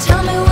tell me